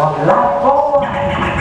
one last ball.